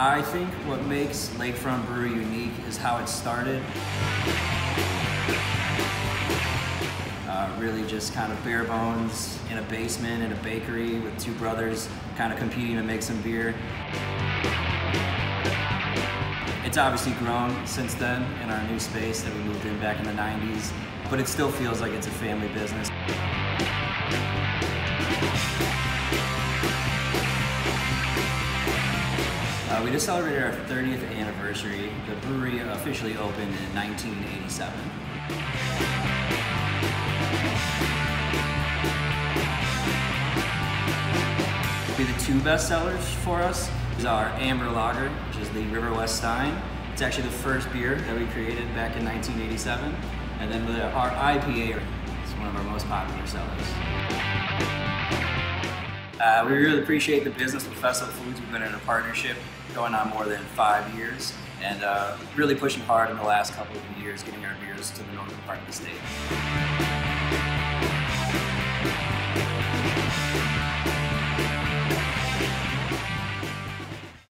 I think what makes Lakefront Brewery unique is how it started. Uh, really just kind of bare bones in a basement in a bakery with two brothers kind of competing to make some beer. It's obviously grown since then in our new space that we moved in back in the 90s, but it still feels like it's a family business. Uh, we just celebrated our 30th anniversary. The brewery officially opened in 1987. Be the two best sellers for us is our Amber Lager, which is the Riverwest Stein. It's actually the first beer that we created back in 1987. And then our IPA is one of our most popular sellers. Uh, we really appreciate the business with Festival Foods. We've been in a partnership going on more than five years and uh, really pushing hard in the last couple of years getting our beers to the northern part of the state.